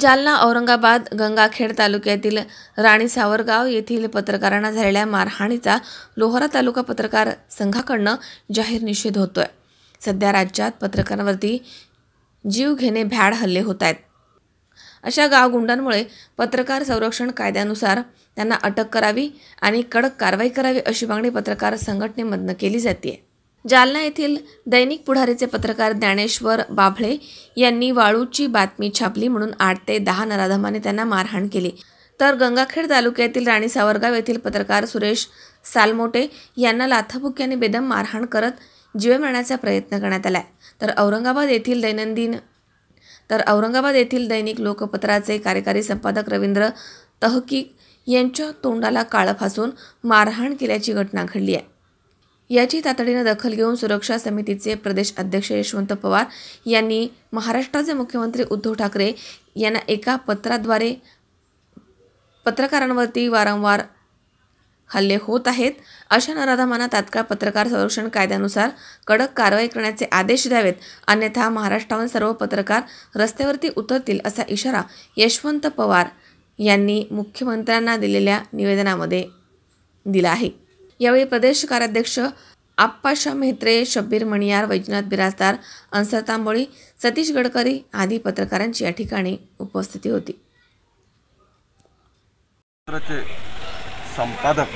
जालना औरंगाबाद गंगाखेड तालुक्यातील राणी सावरगाव येथील पत्रकारांना झालेल्या मारहाणीचा लोहारा तालुका पत्रकार संघाकडनं जाहीर निषेध होतोय. सध्या राज्यात पत्रकारांवरती जीव घेणे भ्याड हल्ले होत आहेत. अशा गावगुंडांमुळे पत्रकार संरक्षण कायद्यानुसार त्यांना अटक करावी आणि कडक कारवाई करावी अशी मागणी पत्रकार संघटनेमधनं केली जाते जालना येथील दैनिक पुढारीचे पत्रकार ज्ञानेश्वर बाभळे यांनी वाळूची बातमी छापली म्हणून आठ ते दहा नराधमाने त्यांना मारहाण केली. तर गंगाखेड तालुक्यातील राणी सावरगाव येथील पत्रकार सुरेश सालमोटे यांना लाथाबुक्याने बेदम मारहाण करत जीवे मारण्याचा प्रयत्न करण्यात आला तर औरंगाबाद येथील दैनंदिन तर औरंगाबाद येथील दैनिक लोकपत्राचे कार्यकारी संपादक रवींद्र तहकीक यांच्या तोंडाला काळं फासून मारहाण केल्याची घटना घडली आहे. याची तातडीनं दखल घेऊन सुरक्षा समितीचे प्रदेश अध्यक्ष यशवंत पवार यांनी महाराष्ट्राचे मुख्यमंत्री उद्धव ठाकरे यांना एका पत्राद्वारे पत्रकारांवरती वारंवार हल्ले होत आहेत. अशा नराधमांना तात्काळ पत्रकार संरक्षण कायद्यानुसार कडक कारवाई करण्याचे आदेश द्यावेत. अन्यथा महाराष्ट्रावर सर्व पत्रकार रस्त्यावरती उतरतील असा इशारा यशवंत पवार यांनी मुख्यमंत्र्यांना दिलेल्या निवेदनामध्ये दिला आहे. यावेळी प्रदेश कार्याध्यक्ष आप्पाशा मेहत्रे शब्बीर मणियार वैजनाथ बिराजदार अन्सर तांबोळी सतीश गडकरी आदी पत्रकारांची या ठिकाणी उपस्थिती होती. संपादक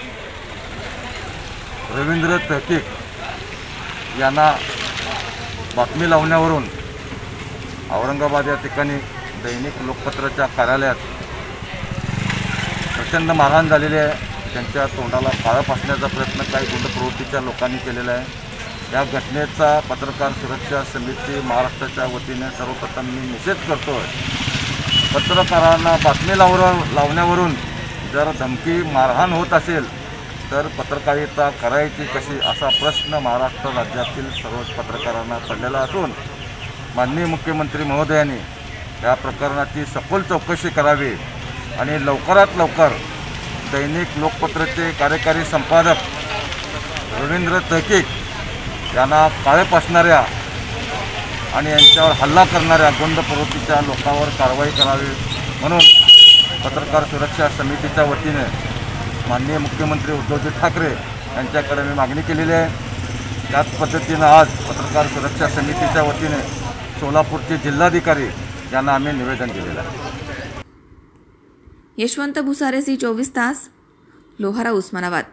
रवींद्र तहकीक यांना बातमी लावण्यावरून औरंगाबाद या ठिकाणी दैनिक लोकपत्राच्या कार्यालयात प्रचंड मारहाण झालेली आहे. त्यांच्या तोंडाला काळं फासण्याचा प्रयत्न काही गुंड प्रवृत्तीच्या लोकांनी केलेला आहे. या घटनेचा पत्रकार सुरक्षा समिती महाराष्ट्राच्या वतीने सर्वप्रथम मी निषेध करतो आहे पत्रकारांना बातमी लाव लावण्यावरून जर धमकी मारहाण होत असेल तर पत्रकारिता करायची कशी असा प्रश्न महाराष्ट्र राज्यातील सर्व पत्रकारांना पडलेला असून माननीय मुख्यमंत्री महोदयांनी या प्रकरणाची सखोल चौकशी करावी आणि लवकरात लवकर दैनिक लोकपत्राचे कार्यकारी संपादक रवींद्र तहकीक यांना काळे पासणाऱ्या आणि यांच्यावर हल्ला करणाऱ्या गुंड प्रवृत्तीच्या लोकांवर कारवाई करावी म्हणून पत्रकार सुरक्षा समितीच्या वतीने माननीय मुख्यमंत्री उद्धवजी ठाकरे यांच्याकडे मी मागणी केलेली आहे. त्याच पद्धतीनं आज पत्रकार सुरक्षा समितीच्या वतीने सोलापूरचे जिल्हाधिकारी यांना आम्ही निवेदन दिलेलं आहे. यशवंत भुसारे सी चोवीस तास लोहारा उस्मानाबाद.